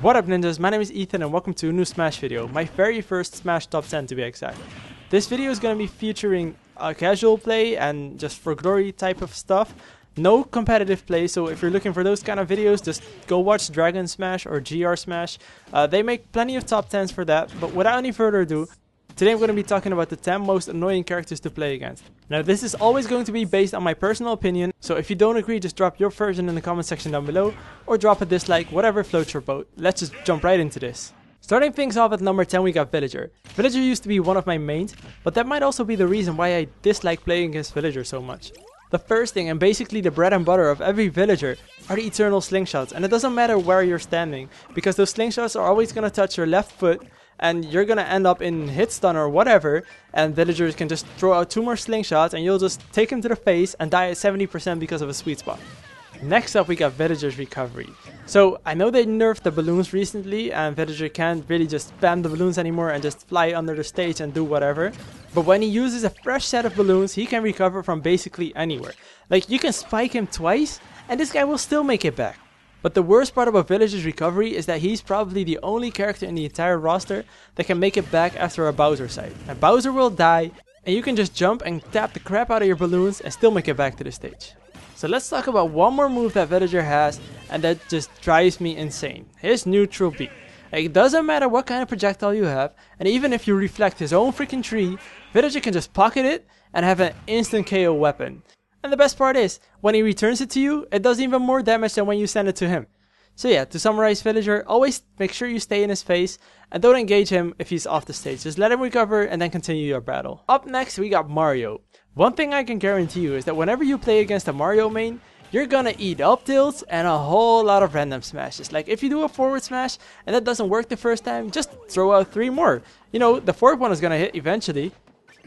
What up ninjas, my name is Ethan and welcome to a new Smash video, my very first Smash Top 10 to be exact. This video is going to be featuring a casual play and just for glory type of stuff. No competitive play, so if you're looking for those kind of videos, just go watch Dragon Smash or GR Smash. Uh, they make plenty of top 10s for that, but without any further ado, Today I'm going to be talking about the 10 most annoying characters to play against. Now this is always going to be based on my personal opinion, so if you don't agree just drop your version in the comment section down below, or drop a dislike, whatever floats your boat. Let's just jump right into this. Starting things off at number 10 we got Villager. Villager used to be one of my mains, but that might also be the reason why I dislike playing against Villager so much. The first thing and basically the bread and butter of every villager are the eternal slingshots and it doesn't matter where you're standing because those slingshots are always going to touch your left foot and you're gonna end up in hit stun or whatever, and villagers can just throw out two more slingshots and you'll just take him to the face and die at 70% because of a sweet spot. Next up we got Villager's Recovery. So I know they nerfed the balloons recently and Villager can't really just spam the balloons anymore and just fly under the stage and do whatever. But when he uses a fresh set of balloons he can recover from basically anywhere. Like you can spike him twice and this guy will still make it back. But the worst part about Villager's recovery is that he's probably the only character in the entire roster that can make it back after a Bowser side. And Bowser will die, and you can just jump and tap the crap out of your balloons and still make it back to the stage. So let's talk about one more move that Villager has, and that just drives me insane. His neutral B. it doesn't matter what kind of projectile you have, and even if you reflect his own freaking tree, Villager can just pocket it and have an instant KO weapon. And the best part is, when he returns it to you, it does even more damage than when you send it to him. So yeah, to summarize Villager, always make sure you stay in his face and don't engage him if he's off the stage. Just let him recover and then continue your battle. Up next, we got Mario. One thing I can guarantee you is that whenever you play against a Mario main, you're gonna eat up tilts and a whole lot of random smashes. Like if you do a forward smash and that doesn't work the first time, just throw out three more. You know, the fourth one is gonna hit eventually.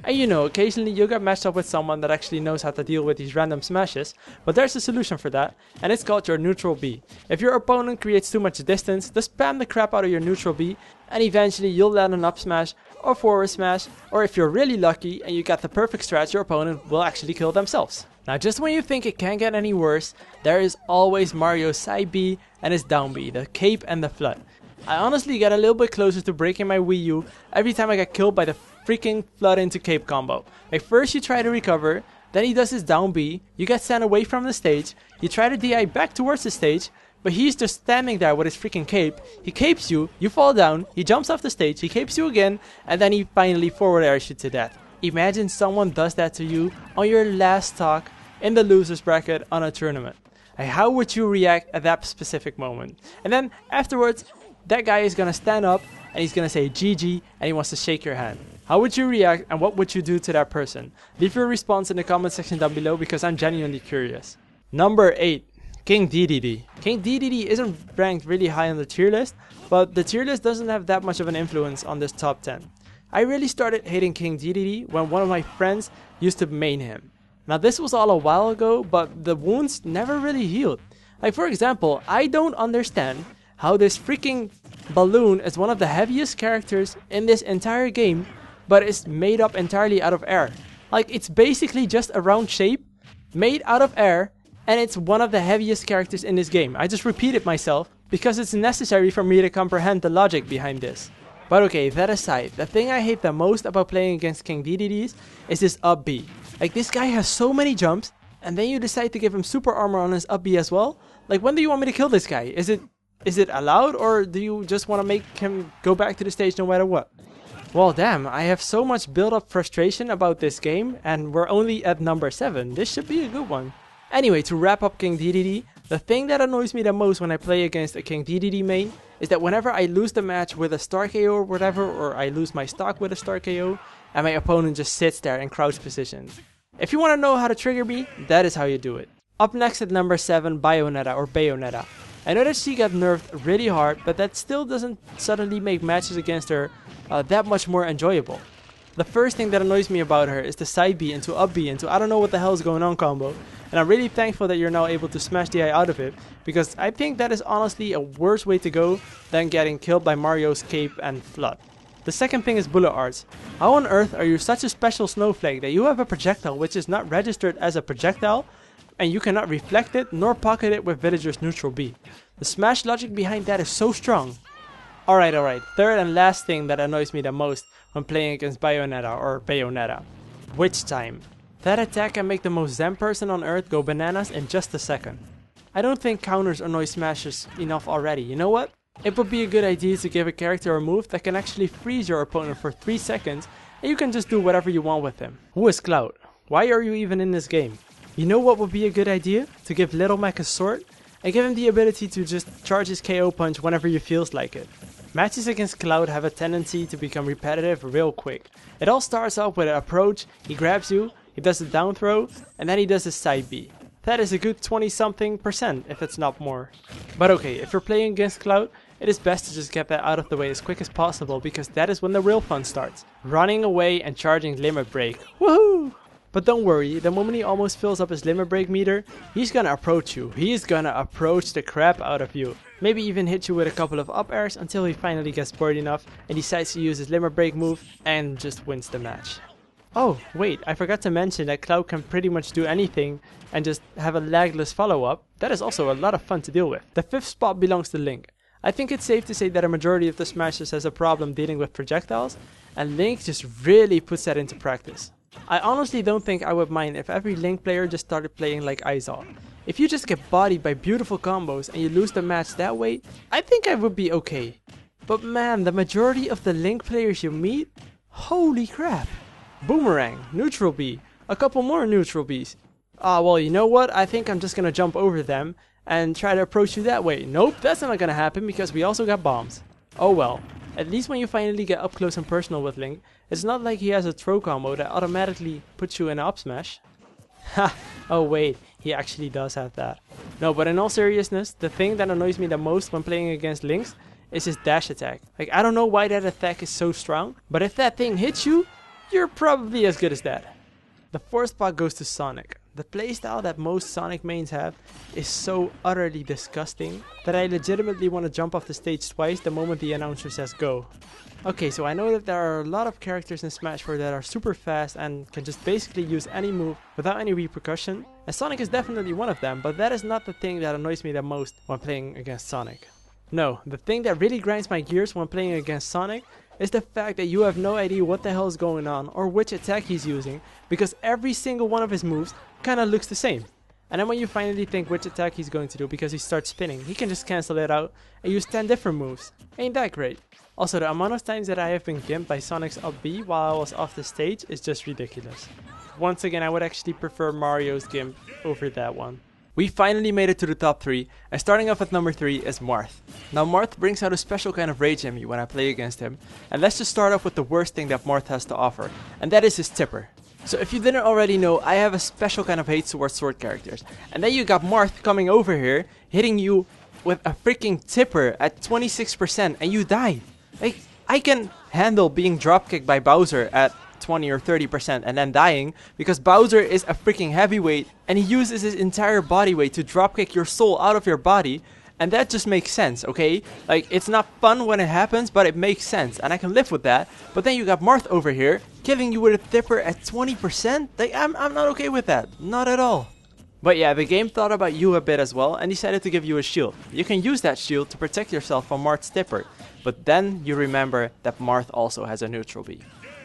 And you know, occasionally you'll get matched up with someone that actually knows how to deal with these random smashes, but there's a solution for that, and it's called your neutral B. If your opponent creates too much distance, just spam the crap out of your neutral B, and eventually you'll land an up smash, or forward smash, or if you're really lucky and you got the perfect strat, your opponent will actually kill themselves. Now just when you think it can't get any worse, there is always Mario's side B and his down B, the cape and the flood. I honestly get a little bit closer to breaking my Wii U every time I get killed by the freaking flood into cape combo. Like first you try to recover, then he does his down B, you get sent away from the stage, you try to DI back towards the stage, but he's just standing there with his freaking cape, he capes you, you fall down, he jumps off the stage, he capes you again, and then he finally forward airs you to death. Imagine someone does that to you on your last talk in the losers bracket on a tournament. Like how would you react at that specific moment? And then afterwards, that guy is gonna stand up and he's gonna say GG and he wants to shake your hand. How would you react and what would you do to that person? Leave your response in the comment section down below because I'm genuinely curious. Number 8. King Dedede. King Dedede isn't ranked really high on the tier list, but the tier list doesn't have that much of an influence on this top 10. I really started hating King Dedede when one of my friends used to main him. Now this was all a while ago, but the wounds never really healed. Like for example, I don't understand how this freaking balloon is one of the heaviest characters in this entire game but it's made up entirely out of air. Like it's basically just a round shape made out of air and it's one of the heaviest characters in this game. I just repeated myself because it's necessary for me to comprehend the logic behind this. But okay, that aside, the thing I hate the most about playing against King Dededes is this up B. Like this guy has so many jumps and then you decide to give him super armor on his up B as well? Like when do you want me to kill this guy? Is it is it allowed or do you just want to make him go back to the stage no matter what? Well damn, I have so much built up frustration about this game and we're only at number 7. This should be a good one. Anyway, to wrap up King Dedede, the thing that annoys me the most when I play against a King Dedede main is that whenever I lose the match with a star KO or whatever, or I lose my stock with a star KO, and my opponent just sits there in crouch position. If you want to know how to trigger me, that is how you do it. Up next at number 7, Bayonetta or Bayonetta. I know that she got nerfed really hard, but that still doesn't suddenly make matches against her uh, that much more enjoyable. The first thing that annoys me about her is the side B into up B into I don't know what the hell is going on combo. And I'm really thankful that you're now able to smash DI out of it, because I think that is honestly a worse way to go than getting killed by Mario's cape and flood. The second thing is bullet arts. How on earth are you such a special snowflake that you have a projectile which is not registered as a projectile, and you cannot reflect it nor pocket it with Villager's neutral B? The smash logic behind that is so strong, Alright, alright. Third and last thing that annoys me the most when playing against Bayonetta or Bayonetta. Witch time. That attack can make the most zen person on earth go bananas in just a second. I don't think counters annoy smashes enough already, you know what? It would be a good idea to give a character a move that can actually freeze your opponent for 3 seconds and you can just do whatever you want with him. Who is Cloud? Why are you even in this game? You know what would be a good idea? To give Little Mac a sword and give him the ability to just charge his KO punch whenever he feels like it. Matches against Cloud have a tendency to become repetitive real quick. It all starts off with an approach, he grabs you, he does a down throw, and then he does a side B. That is a good 20 something percent if it's not more. But okay, if you're playing against Cloud, it is best to just get that out of the way as quick as possible because that is when the real fun starts. Running away and charging limit break. Woohoo! But don't worry, the moment he almost fills up his limit break meter, he's gonna approach you. He's gonna approach the crap out of you. Maybe even hit you with a couple of up airs until he finally gets bored enough and decides to use his limit break move and just wins the match. Oh, wait, I forgot to mention that Cloud can pretty much do anything and just have a lagless follow-up. That is also a lot of fun to deal with. The fifth spot belongs to Link. I think it's safe to say that a majority of the Smashers has a problem dealing with projectiles, and Link just really puts that into practice. I honestly don't think I would mind if every Link player just started playing like Izaw. If you just get bodied by beautiful combos and you lose the match that way, I think I would be okay. But man, the majority of the Link players you meet, holy crap. Boomerang, neutral B, a couple more neutral Bs. Ah, uh, well, you know what? I think I'm just gonna jump over them and try to approach you that way. Nope, that's not gonna happen because we also got bombs. Oh well. At least when you finally get up close and personal with Link, it's not like he has a throw combo that automatically puts you in an up smash. Ha! oh wait, he actually does have that. No, but in all seriousness, the thing that annoys me the most when playing against Links is his dash attack. Like, I don't know why that attack is so strong, but if that thing hits you, you're probably as good as that. The fourth spot goes to Sonic. The playstyle that most Sonic mains have is so utterly disgusting that I legitimately want to jump off the stage twice the moment the announcer says go. Okay, so I know that there are a lot of characters in Smash 4 that are super fast and can just basically use any move without any repercussion, and Sonic is definitely one of them, but that is not the thing that annoys me the most when playing against Sonic. No, the thing that really grinds my gears when playing against Sonic is the fact that you have no idea what the hell is going on or which attack he's using because every single one of his moves kinda looks the same. And then when you finally think which attack he's going to do because he starts spinning, he can just cancel it out and use 10 different moves. Ain't that great? Also, the amount of times that I have been gimped by Sonic's up B while I was off the stage is just ridiculous. Once again, I would actually prefer Mario's gimp over that one. We finally made it to the top 3, and starting off at number 3 is Marth. Now Marth brings out a special kind of rage in me when I play against him, and let's just start off with the worst thing that Marth has to offer, and that is his tipper. So if you didn't already know, I have a special kind of hate towards sword characters. And then you got Marth coming over here, hitting you with a freaking tipper at 26% and you die. Like, I can handle being dropkicked by Bowser at 20 or 30% and then dying because Bowser is a freaking heavyweight and he uses his entire body weight to dropkick your soul out of your body and that just makes sense, okay? Like, it's not fun when it happens, but it makes sense, and I can live with that. But then you got Marth over here, killing you with a Tipper at 20%? Like, I'm, I'm not okay with that. Not at all. But yeah, the game thought about you a bit as well, and decided to give you a shield. You can use that shield to protect yourself from Marth's Tipper. But then you remember that Marth also has a neutral B.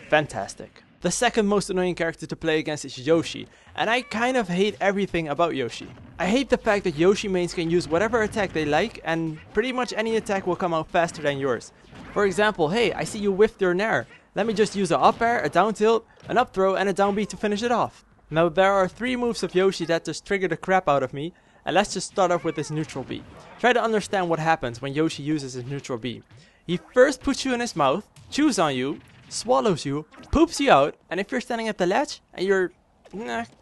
Fantastic. The second most annoying character to play against is Yoshi, and I kind of hate everything about Yoshi. I hate the fact that Yoshi mains can use whatever attack they like, and pretty much any attack will come out faster than yours. For example, hey, I see you whiffed your Nair. Let me just use a up air, a down tilt, an up throw, and a down B to finish it off. Now there are three moves of Yoshi that just trigger the crap out of me, and let's just start off with his neutral B. Try to understand what happens when Yoshi uses his neutral B. He first puts you in his mouth, chews on you, swallows you, poops you out, and if you're standing at the ledge and you're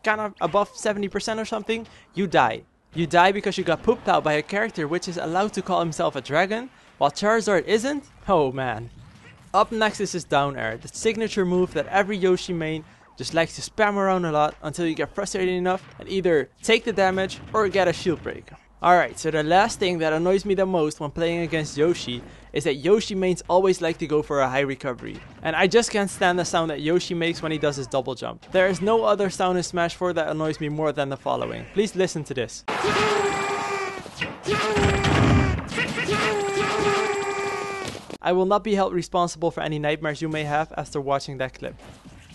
kind of above 70% or something, you die. You die because you got pooped out by a character which is allowed to call himself a dragon, while Charizard isn't? Oh man. Up next is his down air, the signature move that every Yoshi main just likes to spam around a lot until you get frustrated enough and either take the damage or get a shield break. Alright, so the last thing that annoys me the most when playing against Yoshi is that Yoshi mains always like to go for a high recovery. And I just can't stand the sound that Yoshi makes when he does his double jump. There is no other sound in Smash 4 that annoys me more than the following. Please listen to this. I will not be held responsible for any nightmares you may have after watching that clip.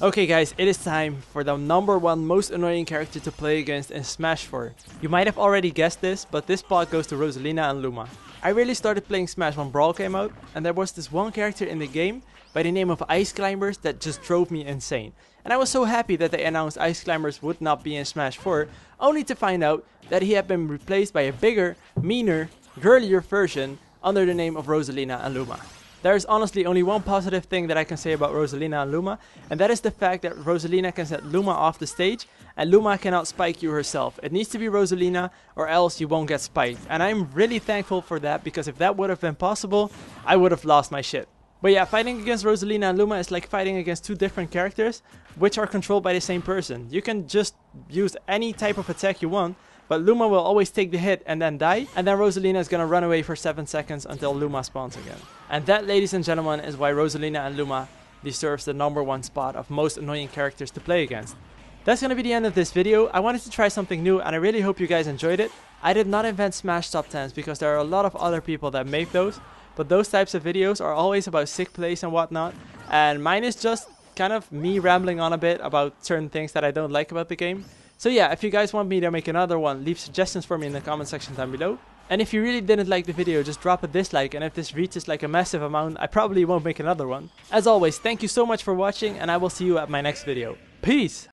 Okay guys, it is time for the number one most annoying character to play against in Smash 4. You might have already guessed this, but this spot goes to Rosalina and Luma. I really started playing Smash when Brawl came out, and there was this one character in the game by the name of Ice Climbers that just drove me insane. And I was so happy that they announced Ice Climbers would not be in Smash 4, only to find out that he had been replaced by a bigger, meaner, girlier version under the name of Rosalina and Luma. There's honestly only one positive thing that I can say about Rosalina and Luma, and that is the fact that Rosalina can set Luma off the stage, and Luma cannot spike you herself. It needs to be Rosalina, or else you won't get spiked. And I'm really thankful for that, because if that would have been possible, I would have lost my shit. But yeah, fighting against Rosalina and Luma is like fighting against two different characters, which are controlled by the same person. You can just use any type of attack you want, but Luma will always take the hit and then die, and then Rosalina is gonna run away for 7 seconds until Luma spawns again. And that, ladies and gentlemen, is why Rosalina and Luma deserves the number one spot of most annoying characters to play against. That's gonna be the end of this video. I wanted to try something new and I really hope you guys enjoyed it. I did not invent Smash Top 10s because there are a lot of other people that make those, but those types of videos are always about sick plays and whatnot, and mine is just kind of me rambling on a bit about certain things that I don't like about the game. So yeah, if you guys want me to make another one, leave suggestions for me in the comment section down below. And if you really didn't like the video, just drop a dislike and if this reaches like a massive amount, I probably won't make another one. As always, thank you so much for watching and I will see you at my next video. Peace!